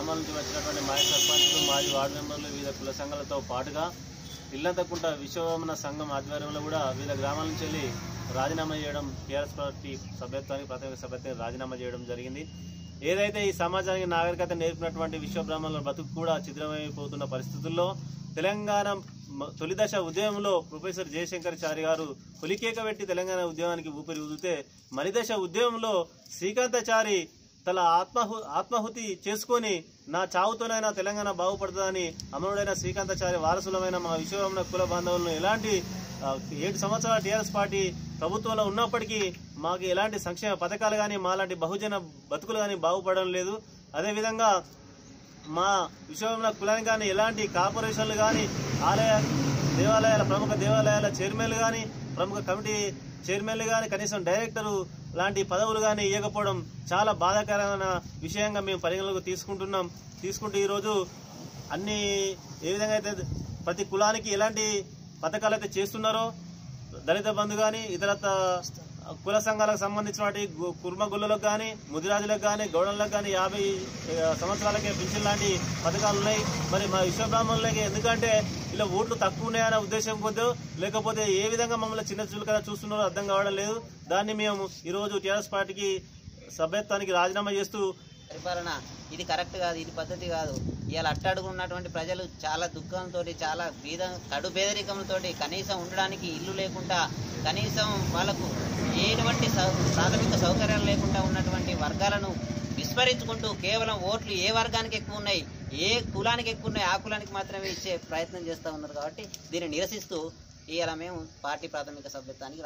గ్రామాల నుంచి వచ్చినటువంటి మాజీ సర్పంచ్లు మాజీ వార్డు మెంబర్లు వివిధ కుల సంఘాలతో పాటుగా ఇల్లంతకుంట విశ్వమన సంఘం ఆధ్వర్యంలో కూడా వివిధ గ్రామాల నుంచి వెళ్ళి రాజీనామా చేయడం టీఆర్ఎస్ పార్టీ సభ్యత్వానికి ప్రాథమిక సభ్యత్వానికి రాజీనామా చేయడం జరిగింది. ఏదైతే ఈ సమాజానికి నాగరికత నేర్పినటువంటి విశ్వబ్రాహ్మణుల బతుకు కూడా చిత్రమైపోతున్న పరిస్థితుల్లో తెలంగాణ తొలిదశ ఉద్యమంలో ప్రొఫెసర్ జయశంకర్ చారి గారు కొలికేక పెట్టి తెలంగాణ ఉద్యమానికి ఊపిరి ఊదితే మరిదశ ఉద్యమంలో శ్రీకాంతచారి తల ఆత్మహు ఆత్మాహుతి చేసుకొని నా చావుతోనైనా తెలంగాణ బాగుపడుతుందని అమరుడైన శ్రీకాంతాచారి వారసులమైన మా విశ్వమైన కుల బాంధవులను ఎలాంటి ఏడు సంవత్సరాల టీఆర్ఎస్ పార్టీ ప్రభుత్వంలో ఉన్నప్పటికీ మాకు ఎలాంటి సంక్షేమ పథకాలు కానీ మాలాంటి బహుజన బతుకులు కానీ బాగుపడడం లేదు. అదేవిధంగా మా విశ్వమైన కులానికి కానీ ఎలాంటి కార్పొరేషన్లు కానీ ఆలయ దేవాలయాల ప్రముఖ దేవాలయాల చైర్మన్లు కానీ ప్రముఖ కమిటీ చైర్మన్లు కానీ కనీసం డైరెక్టరు లాంటి పదవులు కానీ ఇవ్వకపోవడం చాలా బాధాకరమైన విషయంగా మేము పరిగణలోకి తీసుకుంటున్నాం. తీసుకుంటూ ఈరోజు అన్ని ఏ విధంగా అయితే ప్రతి కులానికి ఎలాంటి పథకాలు అయితే చేస్తున్నారో దళిత బంధు కానీ ఇతర కుల సంఘాలకు సంబంధించిన వాటి కానీ ముదిరాజులకు కానీ గౌడలకు కానీ యాభై సంవత్సరాలకే పింఛన్ లాంటి పథకాలు ఉన్నాయి. మరి మా విశ్వబ్రాహ్మణులకి ఎందుకంటే ఇలా ఓట్లు తక్కువ ఉన్నాయనే ఉద్దేశం కొద్దో లేకపోతే ఏ విధంగా మమ్మల్ని చిన్న చులకగా చూస్తున్నారో అర్థం కావడం లేదు. దాన్ని మేము ఈరోజు టీఆర్ఎస్ పార్టీకి సభ్యత్వానికి రాజీనామా చేస్తూ పరిపాలన. ఇది కరెక్ట్ కాదు ఇది పద్ధతి కాదు. ఇవాళ అట్టడుగు ఉన్నటువంటి ప్రజలు చాలా దుఃఖంతో చాలా బీద కడు పేదరికంతో కనీసం ఉండడానికి ఇల్లు లేకుండా కనీసం వాళ్ళకు ఎటువంటి సౌ- ప్రాథమిక సౌకర్యాలు లేకుండా ఉన్నటువంటి వర్గాలను విస్మరించుకుంటూ కేవలం ఓట్లు ఏ వర్గానికి ఎక్కువ ఉన్నాయి ఏ కులానికి ఎక్కువ ఉన్నాయి ఆ కులానికి మాత్రమే ఇచ్చే ప్రయత్నం చేస్తూ ఉన్నారు కాబట్టి దీన్ని నిరసిస్తూ ఇవాళ మేము పార్టీ ప్రాథమిక సభ్యత్వానికి